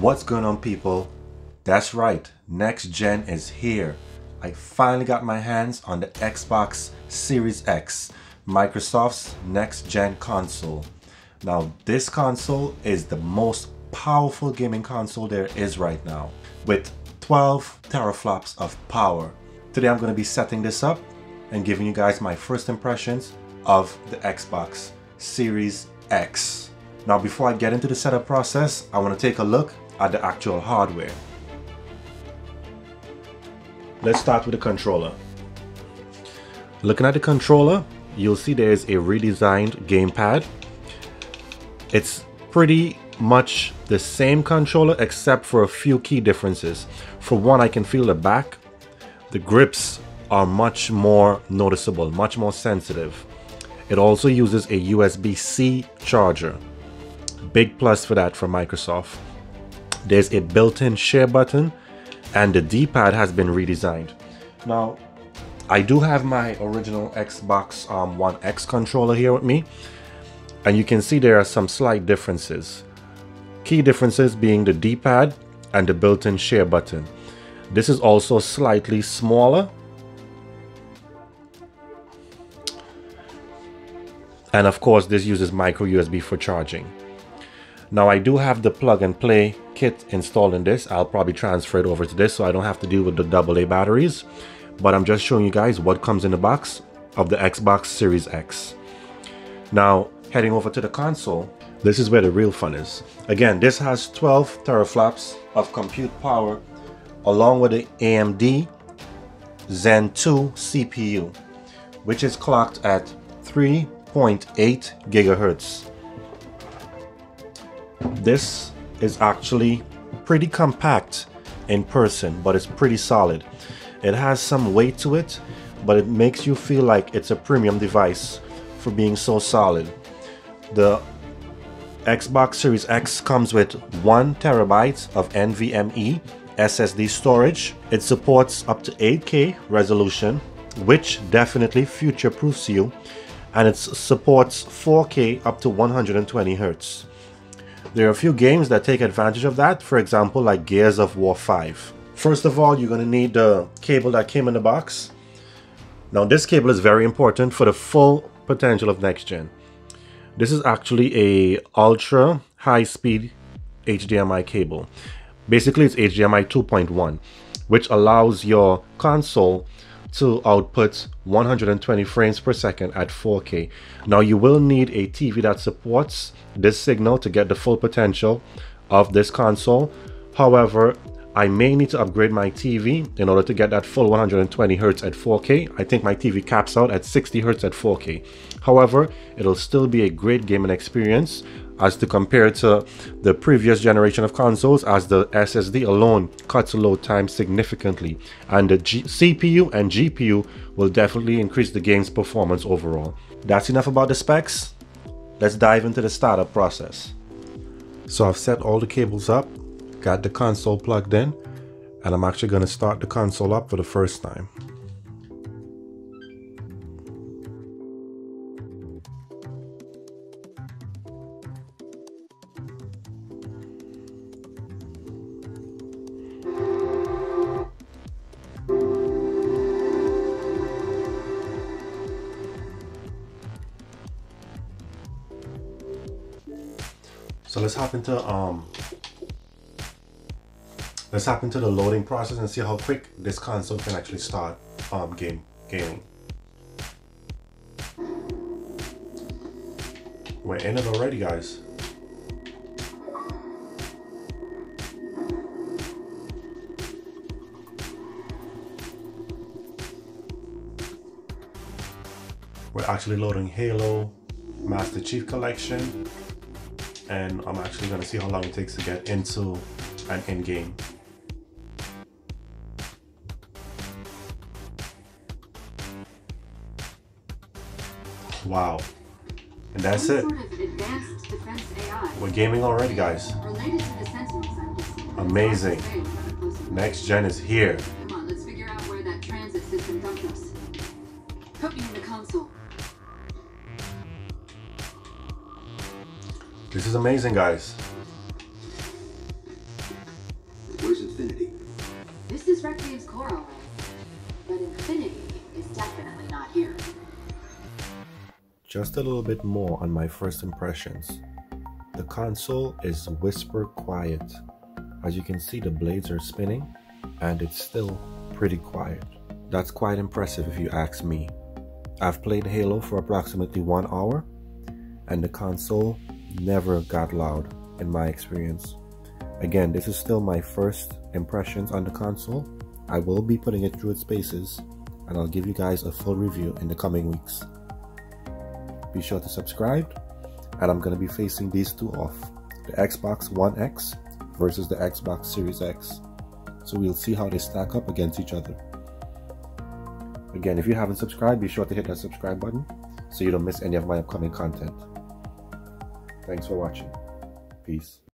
What's going on people? That's right, next gen is here. I finally got my hands on the Xbox Series X, Microsoft's next gen console. Now this console is the most powerful gaming console there is right now with 12 teraflops of power. Today I'm going to be setting this up and giving you guys my first impressions of the Xbox Series X. Now before I get into the setup process, I want to take a look at the actual hardware. Let's start with the controller. Looking at the controller, you'll see there's a redesigned gamepad. It's pretty much the same controller except for a few key differences. For one, I can feel the back. The grips are much more noticeable, much more sensitive. It also uses a USB-C charger big plus for that from Microsoft. There's a built-in share button and the D-pad has been redesigned. Now, I do have my original Xbox um, One X controller here with me and you can see there are some slight differences. Key differences being the D-pad and the built-in share button. This is also slightly smaller and of course this uses micro USB for charging. Now I do have the plug and play kit installed in this. I'll probably transfer it over to this so I don't have to deal with the AA batteries. But I'm just showing you guys what comes in the box of the Xbox Series X. Now heading over to the console, this is where the real fun is. Again, this has 12 teraflops of compute power along with the AMD Zen 2 CPU, which is clocked at 3.8 gigahertz. This is actually pretty compact in person, but it's pretty solid. It has some weight to it, but it makes you feel like it's a premium device for being so solid. The Xbox Series X comes with 1 terabyte of NVMe SSD storage. It supports up to 8K resolution, which definitely future proofs you, and it supports 4K up to 120 Hz. There are a few games that take advantage of that, for example like Gears of War 5. First of all, you're going to need the cable that came in the box. Now this cable is very important for the full potential of next gen. This is actually a ultra high speed HDMI cable. Basically it's HDMI 2.1 which allows your console to output 120 frames per second at 4K. Now you will need a TV that supports this signal to get the full potential of this console. However, I may need to upgrade my TV in order to get that full 120 Hz at 4K. I think my TV caps out at 60 Hz at 4K. However, it'll still be a great gaming experience as to compare to the previous generation of consoles as the SSD alone cuts load time significantly and the G CPU and GPU will definitely increase the game's performance overall. That's enough about the specs. Let's dive into the startup process. So I've set all the cables up, got the console plugged in, and I'm actually going to start the console up for the first time. So let's hop into um let's hop into the loading process and see how quick this console can actually start um game gaming. We're in it already guys. We're actually loading Halo Master Chief Collection and I'm actually to see how long it takes to get into an end Wow. And that's it. We're gaming already, guys. Amazing. Next gen is here. Come on, let's figure out where that transit system dumped us. Put me in the console. This is amazing, guys. Where's Infinity? This is Requiem's core alright, but Infinity is definitely not here. Just a little bit more on my first impressions. The console is whisper quiet. As you can see the blades are spinning and it's still pretty quiet. That's quite impressive if you ask me. I've played Halo for approximately one hour and the console never got loud in my experience. Again, this is still my first impressions on the console. I will be putting it through its paces and I'll give you guys a full review in the coming weeks. Be sure to subscribe and I'm going to be facing these two off. The Xbox One X versus the Xbox Series X. So we'll see how they stack up against each other. Again, if you haven't subscribed, be sure to hit that subscribe button so you don't miss any of my upcoming content. Thanks for watching. Peace.